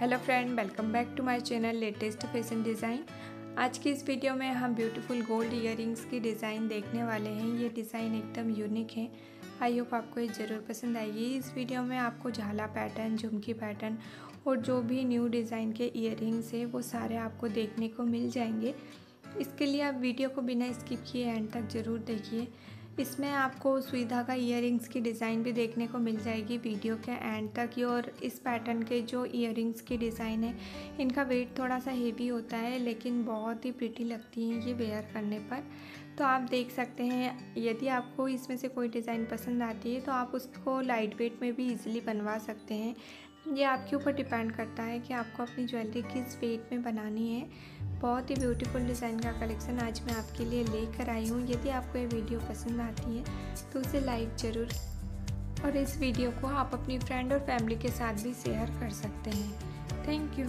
Hello friend, welcome back to my channel latest fashion design. आज की इस video में हम ब्यूटीफुल गोल्ड इयर की डिज़ाइन देखने वाले हैं। ये डिज़ाइन एकदम यूनिक है। आई होप आपको ये ज़रूर पसंद आएगी। इस वीडियो में आपको झाला पैटर्न, झुमकी पैटर्न और जो भी न्यू डिज़ाइन के इयर है, वो सारे आपको देखने को मिल जाएँगे। इसके लिए आप वीडियो को बिना स्किप किए एंड तक ज़रूर देखिए। इसमें आपको सुविधा का इयर की डिज़ाइन भी देखने को मिल जाएगी वीडियो के एंड तक ये और इस पैटर्न के जो इयर की डिज़ाइन है, इनका वेट थोड़ा सा हेवी होता है, लेकिन बहुत ही प्रिटी लगती हैं ये वेयर करने पर। तो आप देख सकते हैं, यदि आपको इसमें से कोई डिज़ाइन पसंद आती है तो आप उसको लाइट वेट में भी इजीली बनवा सकते हैं। ये आपके ऊपर डिपेंड करता है कि आपको अपनी ज्वेलरी किस वेट में बनानी है। बहुत ही ब्यूटीफुल डिज़ाइन का कलेक्शन आज मैं आपके लिए लेकर आई हूँ। यदि आपको ये वीडियो पसंद आती है तो उसे लाइक ज़रूर और इस वीडियो को आप अपनी फ्रेंड और फैमिली के साथ भी शेयर कर सकते हैं। Thank you